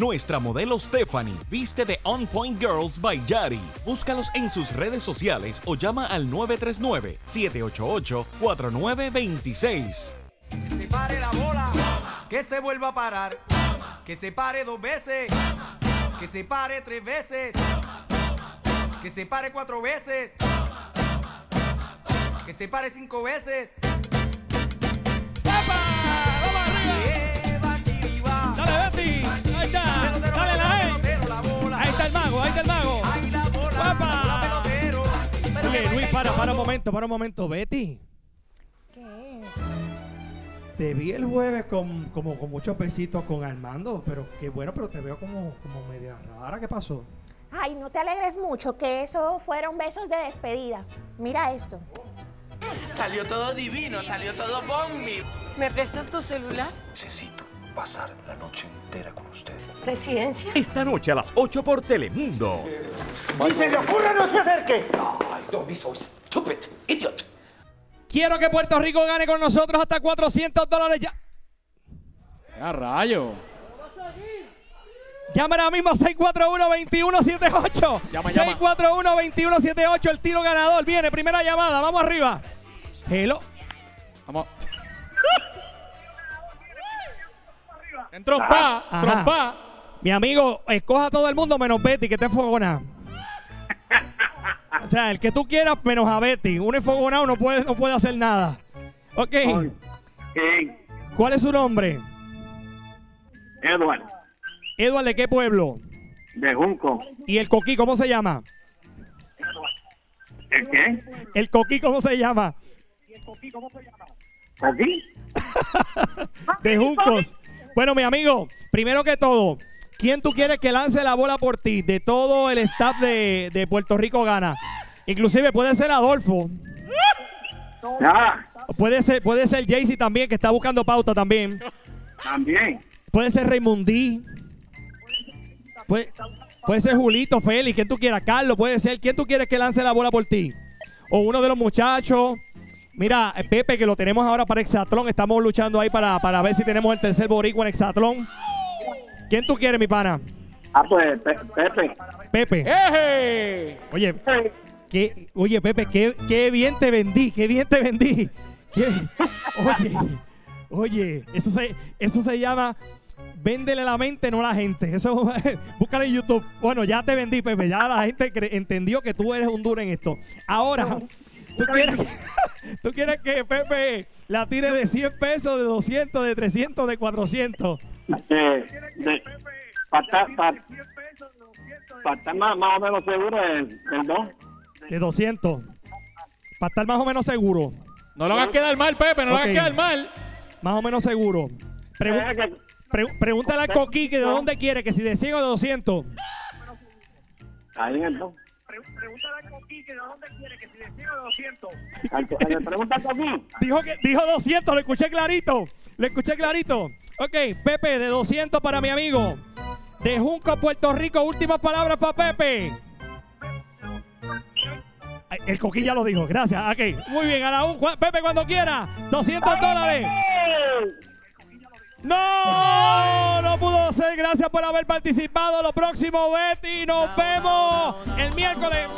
Nuestra modelo Stephanie viste de On Point Girls by Yari. Búscalos en sus redes sociales o llama al 939-788-4926. Que se pare la bola, que se vuelva a parar, que se pare dos veces, que se pare tres veces, que se pare cuatro veces, que se pare cinco veces. Para, para un momento, para un momento. Betty, ¿Qué? Te vi el jueves con, como, con muchos besitos con Armando, pero qué bueno, pero te veo como, como media rara. ¿Qué pasó? Ay, no te alegres mucho, que eso fueron besos de despedida. Mira esto. Salió todo divino, salió todo bombi. ¿Me prestas tu celular? Necesito pasar la noche entera con usted. ¿Residencia? Esta noche a las 8 por Telemundo. ¡Ni se le ocurra, no se acerque! Ay, don't be so stupid, idiot. quiero que Puerto Rico gane con nosotros hasta 400 dólares ya. ¡A rayo! Llama ahora mismo 641-2178. Llama, llama. 641-2178. El tiro ganador. Viene, primera llamada. Vamos arriba. Hello. Vamos. En trompa, Ajá. trompa. Mi amigo, escoja a todo el mundo menos Betty, que te fogona. O sea, el que tú quieras menos a Betty. Un enfogonado no puede, no puede hacer nada. Ok. ¿Cuál es su nombre? Edward, Edward, ¿de qué pueblo? de Junco. ¿Y el coquí cómo se llama? ¿El qué? ¿El coquí cómo se llama? ¿Aquí? De Juncos. Bueno, mi amigo, primero que todo, ¿quién tú quieres que lance la bola por ti? De todo el staff de, de Puerto Rico gana. Inclusive puede ser Adolfo. Ah, Puede ser, puede ser Jaycee también, que está buscando pauta también. también. Puede ser Raymondí. Puede, puede ser Julito, Félix, quien tú quieras. Carlos, puede ser. ¿Quién tú quieres que lance la bola por ti? O uno de los muchachos. Mira, Pepe, que lo tenemos ahora para Exatlón. Estamos luchando ahí para, para ver si tenemos el tercer boricua en Exatlón. ¿Quién tú quieres, mi pana? Ah, pues, Pe- Pepe. Pepe. ¡Eje! Oye, qué, oye, Pepe, qué, qué bien te vendí, qué bien te vendí. Qué- oye, oye, eso se, eso se llama véndele la mente, no la gente. Eso, búscalo en YouTube. Bueno, ya te vendí, Pepe. Ya la gente entendió que tú eres un duro en esto. Ahora, ¿tú quieres, que, tú quieres que Pepe la tire de 100 pesos, de 200, de 300, de 400. De, de, para estar, para, para estar más, más o menos seguro del, del dos. De 200. Para estar más o menos seguro. No lo hagas quedar mal, Pepe, no lo Ok. hagas quedar mal. Más o menos seguro. Pregu- Eh, Pre- pregúntale al Coqui que de dónde quiere, que si de 100 o de 200. Ahí en el dos. Al que- al que pregunta aquí. Dijo que dijo 200, lo escuché clarito. Lo escuché clarito. Ok, Pepe, de 200 para mi amigo. De Junco, Puerto Rico, últimas palabras para Pepe. El Coqui ya lo dijo, gracias. Ok, muy bien, a la un. Pepe, cuando quiera, 200 dólares. No, no pudo ser. Gracias por haber participado. Lo próximo, Betty. Nos vemos el miércoles.